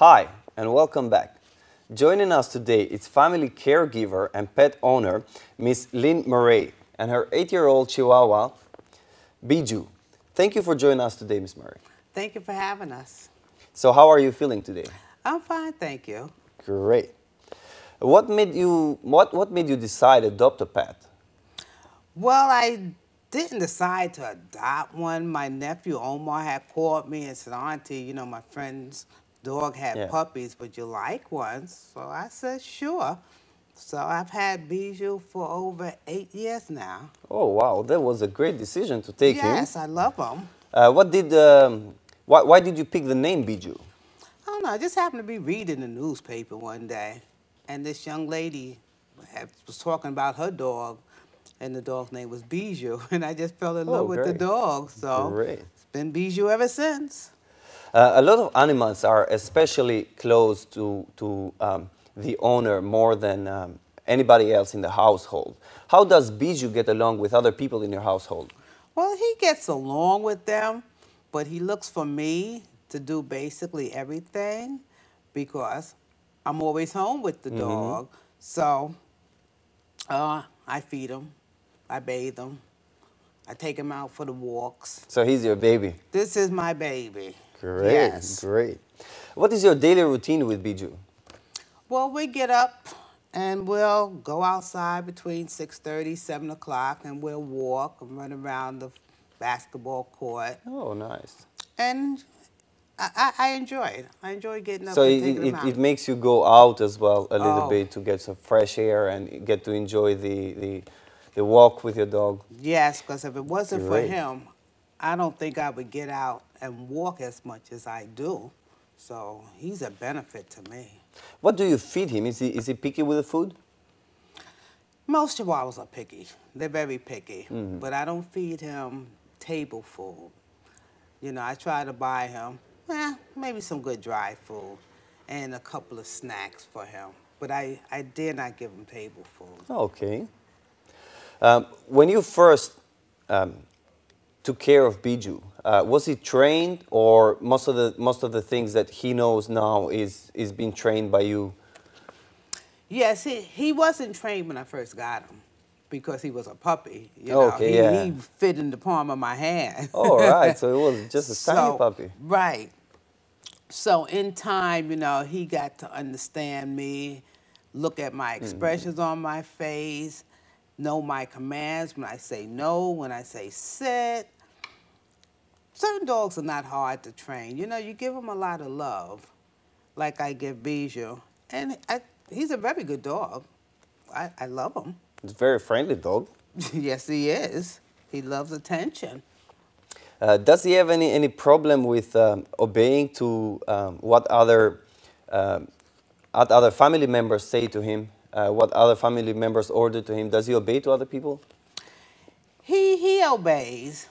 Hi, and welcome back. Joining us today is family caregiver and pet owner, Miss Lynn Murray, and her eight-year-old Chihuahua, Bijou. Thank you for joining us today, Miss Murray. Thank you for having us. So how are you feeling today? I'm fine, thank you. Great. What made you what, what made you decide to adopt a pet? Well, I didn't decide to adopt one. My nephew Omar had called me and said, Auntie, you know, my friend's dog had Yeah. puppies, would you like one? So I said, sure. So I've had Bijou for over eight years now. Oh wow, that was a great decision to take yes, him. I love them. Uh, what did um, why, why did you pick the name Bijou? I don't know. I just happened to be reading the newspaper one day, and this young lady had, was talking about her dog, and the dog's name was Bijou, and I just fell in Oh, love with the dog. So Great. it's been Bijou ever since. Uh, a lot of animals are especially close to, to um, the owner more than um, anybody else in the household. How does Bijou get along with other people in your household? Well, he gets along with them, but he looks for me to do basically everything because I'm always home with the dog. So uh, I feed him, I bathe him, I take him out for the walks. So he's your baby. This is my baby. Great, Yes. great. What is your daily routine with Bijou? Well, we get up and we'll go outside between 6.30, 7 o'clock, and we'll walk and run around the basketball court. Oh, nice. And I, I, I enjoy it. I enjoy getting up So and it, it, it makes you go out as well a little Oh. bit to get some fresh air and get to enjoy the, the, the walk with your dog. yes, because if it wasn't Great. for him, I don't think I would get out and walk as much as I do. So he's a benefit to me. What do you feed him? Is he, is he picky with the food? Most chihuahuas are picky. They're very picky. Mm-hmm. But I don't feed him table food. You know, I try to buy him, eh, maybe some good dry food and a couple of snacks for him. But I, I dare not give him table food. Okay. Um, when you first um, took care of Bijou, uh, was he trained, or most of the most of the things that he knows now is is being trained by you? Yes, he, he wasn't trained when I first got him because he was a puppy. You know, Okay, he, yeah. he fit in the palm of my hand. All right, so it was just a tiny puppy. Right. So in time, you know, he got to understand me, look at my expressions on my face, know my commands when I say no, when I say sit. Certain dogs are not hard to train. You know, you give them a lot of love, like I give Bijou. And I, he's a very good dog. I, I love him. It's a very friendly dog. yes, he is. He loves attention. Uh, does he have any any problem with um, obeying to um, what other um, what other family members say to him? Uh, what other family members order to him? Does he obey to other people? He he obeys.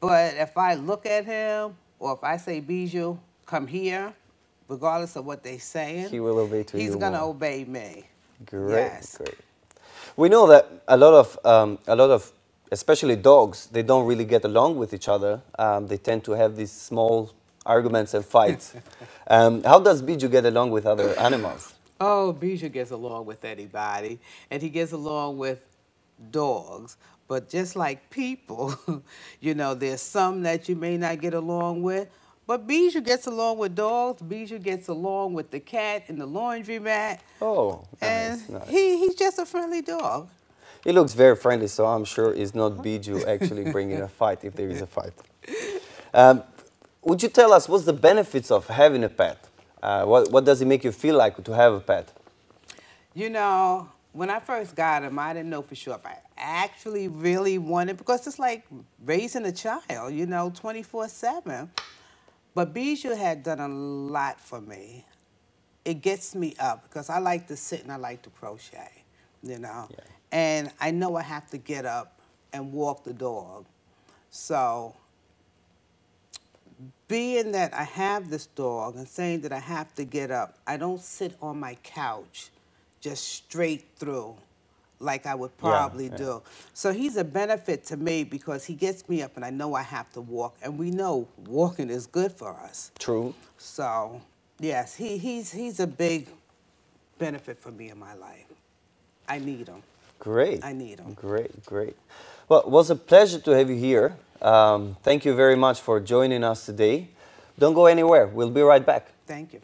But if I look at him or if I say Bijou, come here, regardless of what they're saying, He will obey to he's you gonna obey me. Great, Yes. great. We know that a lot of um, a lot of especially dogs they don't really get along with each other. Um, they tend to have these small arguments and fights. um, how does Bijou get along with other animals? Oh, Bijou gets along with anybody, and he gets along with dogs. But just like people, you know, there's some that you may not get along with. But Bijou gets along with dogs. Bijou gets along with the cat in the laundry mat. Oh, And nice. he, he's just a friendly dog. He looks very friendly, so I'm sure it's not Bijou actually bringing a fight if there is a fight. Um, would you tell us what's the benefits of having a pet? Uh, what, what does it make you feel like to have a pet? You know, when I first got him, I didn't know for sure if I actually really wanted because it's like raising a child, you know, 24 7. But Bijou had done a lot for me. It gets me up because I like to sit and I like to crochet, you know. Yeah. And I know I have to get up and walk the dog. So being that I have this dog and saying that I have to get up, I don't sit on my couch just straight through like I would Yeah, probably yeah. do. So he's a benefit to me because he gets me up and I know I have to walk. And we know walking is good for us. True. So Yes, he, he's, he's a big benefit for me in my life. I need him. Great. I need them. Great, great. Well, it was a pleasure to have you here. Um, thank you very much for joining us today. Don't go anywhere. We'll be right back. Thank you.